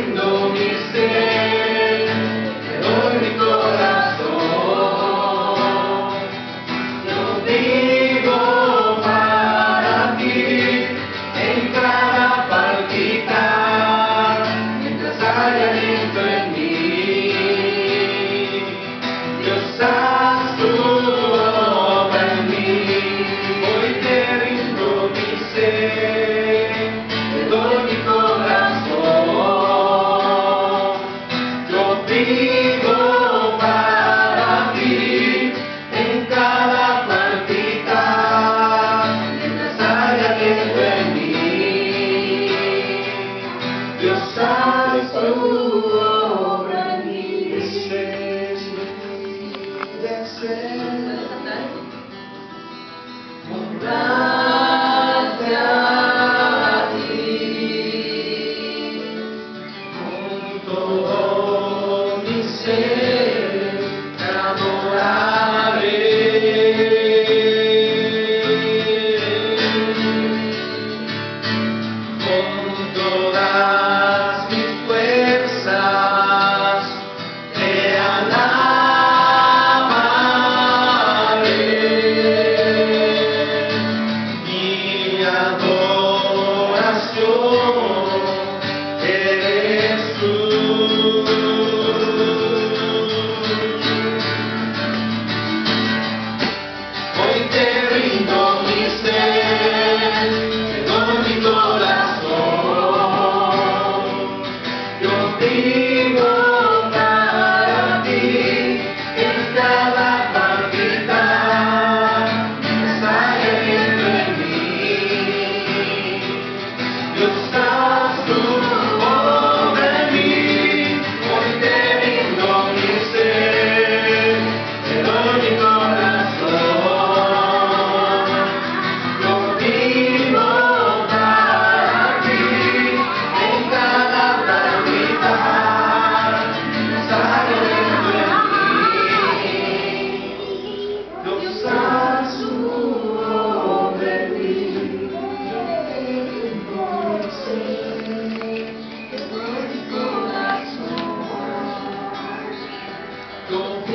lindo misterio. Yeah.